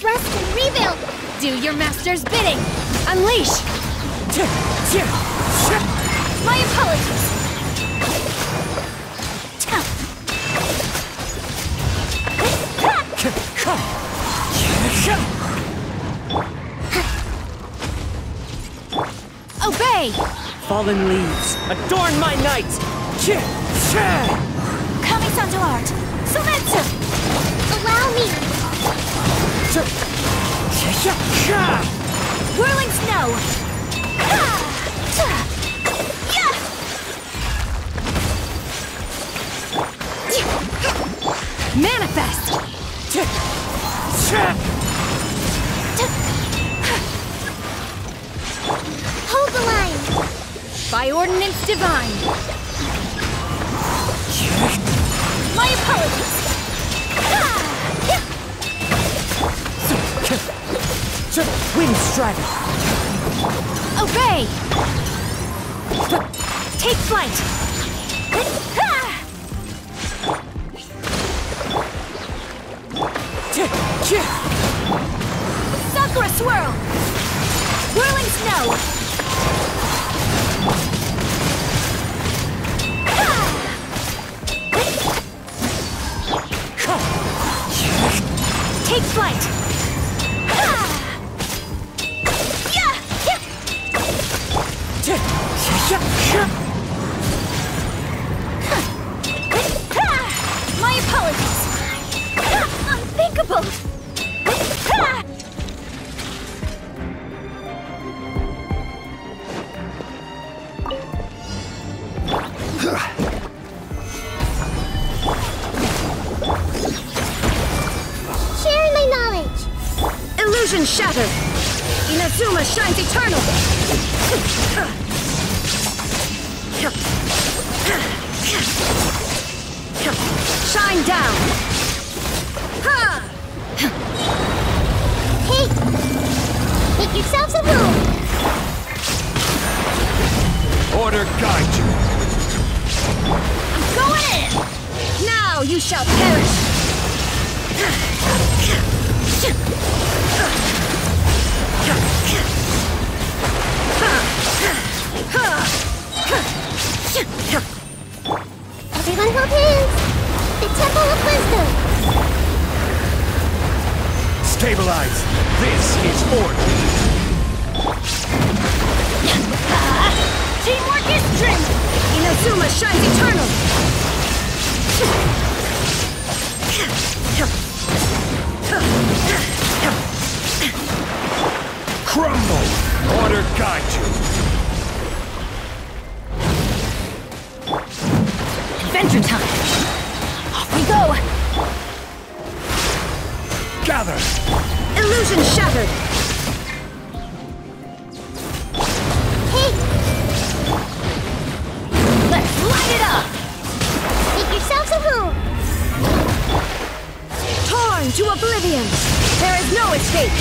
Thrust and rebuild! Do your master's bidding! Unleash! My apologies! Obey! Fallen leaves, adorn my night! To! Soumetsu! Allow me! Whirling snow! Manifest! Hold the line! By ordinance divine! My apologies! Wind strider! Obey! Take flight! Sakura swirl! Whirling snow! Take flight! Illusion shattered! Inazuma shines eternal! Shine down! Ha! Hey! Make yourselves at home! Order guide you. I'm Going in! Now you shall perish! Everyone hold hands! The Temple of Wisdom! Stabilize. This is order. Teamwork is strength! Inazuma shines eternal! Guide you. Adventure time! Off we go! Gather. Illusion shattered! Hey! Let's light it up! Make yourselves at home! Torn to oblivion! There is no escape!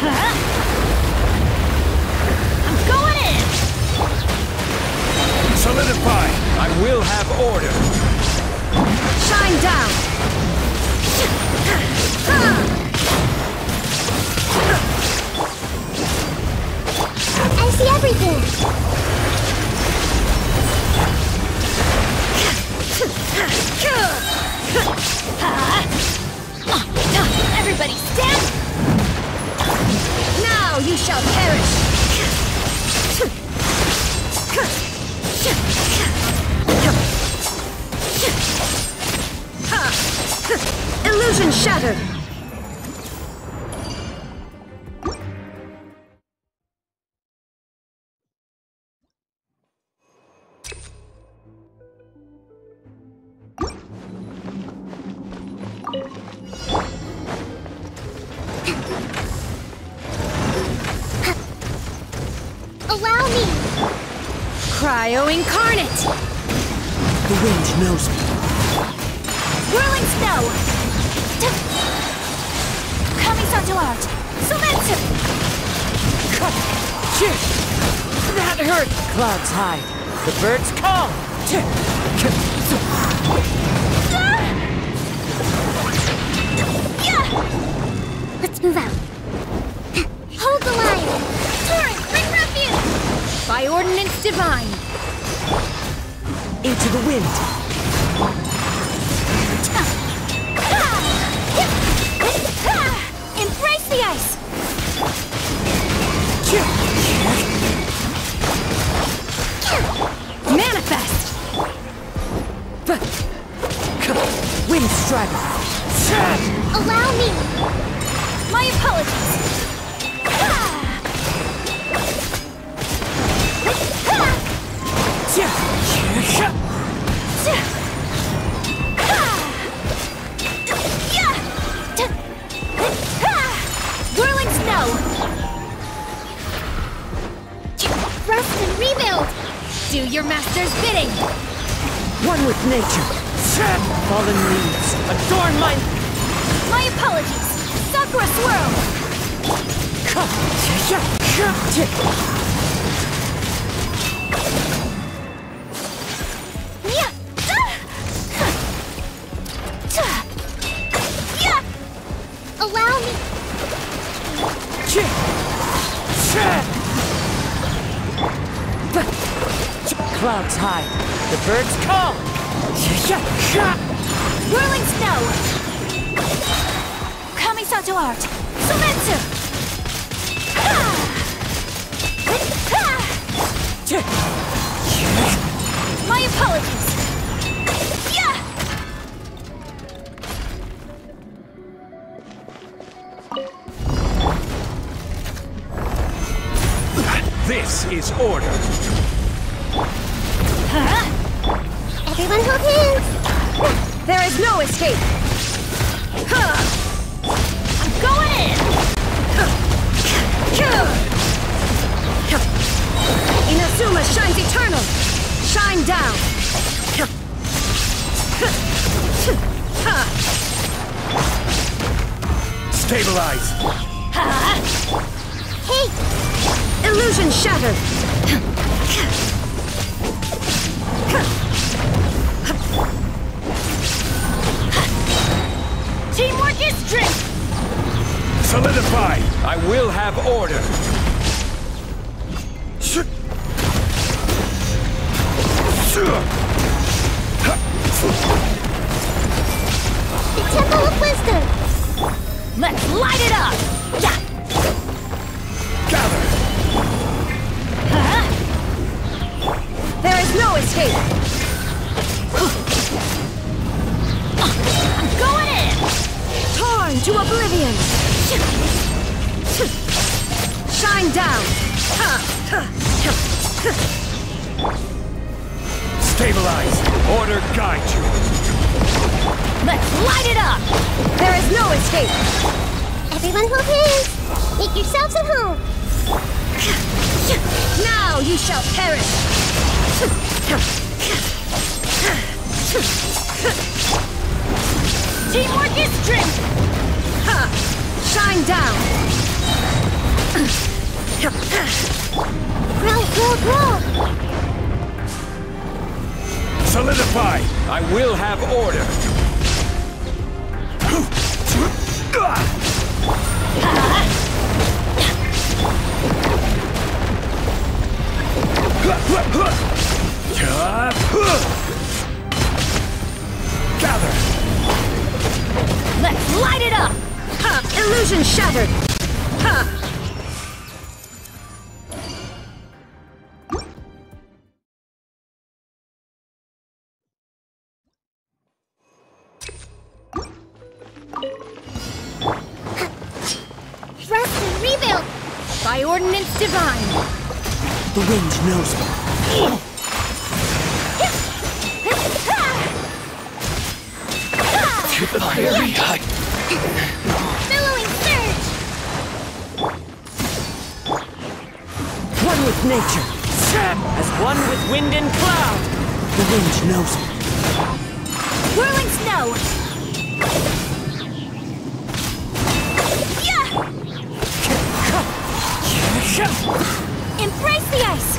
Huh? Solidify. I will have order. Shine down! I see everything! Illusion shattered! Allow me! Cryo incarnate! The wind knows me. Kamisato art! Soumetsu! That hurt! Clouds hide. The birds call. Let's move out. Hold the line! Torrent, bring refuge! By ordinance divine. Into the wind. Whirling snow. Rest and rebuild! Do your master's bidding. One with nature. Fallen leaves. Adorn my... My apologies. Sakura swirl. High. The birds call. Whirling snow. Kamisato art. Soumetsu. Shine down. Stabilize. Hey! Illusion shattered. Teamwork is strength. Solidify. I will have order. The Temple of Wisdom! Let's light it up. Yeah. Gather. Uh-huh. There is no escape. I'm going in. Torn to oblivion. Shine down. Stabilize. Order guide you. Let's light it up. There is no escape. Everyone hold hands! Make yourselves at home! Now you shall perish. Teamwork is strength. Shine down. Grow, grow, grow! Solidify. I will have order. Gather. Let's light it up. Ha! Illusion shattered. The wind knows me. Billowing surge! One with nature. As one with wind and cloud. The wind knows me. Whirling snow. Yeah! Embrace the ice.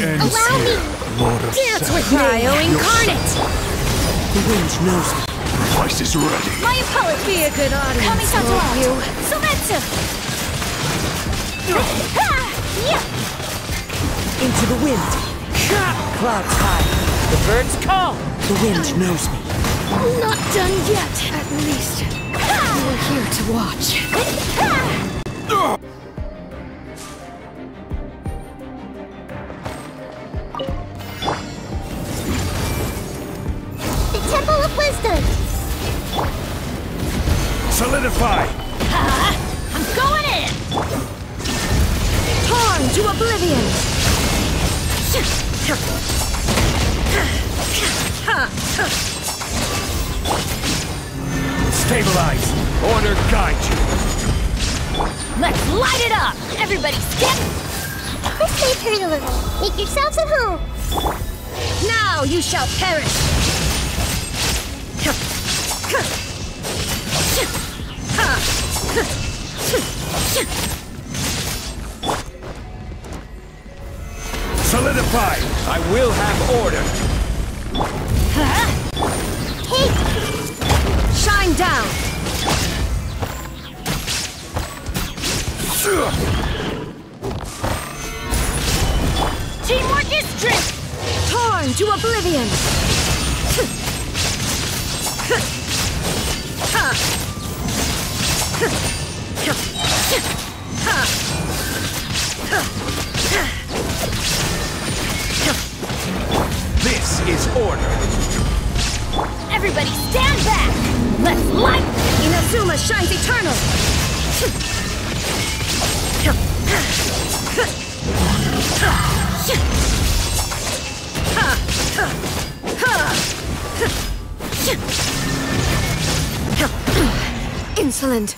Ends Allow here, me. Lord of Dance Seth. with Cryo Incarnate! The wind knows me. Price is ready. My apologies! Be a good audience, Coming to won't you. Soumetsu! Into the wind. Clouds high. The birds call. The wind knows me. I'm not done yet, at least. We're here to watch. Ah! Wisdom. Solidify. I'm going in! Torn to oblivion! Stabilize. Order guide you. Let's light it up! Everybody skip! First they turn a little. Make yourselves at home. Now you shall perish! Solidify. I will have order. Hey, Shine down! Teamwork is strength! Torn to oblivion! Stand back! Let's light! Inazuma shines eternal! Insolent!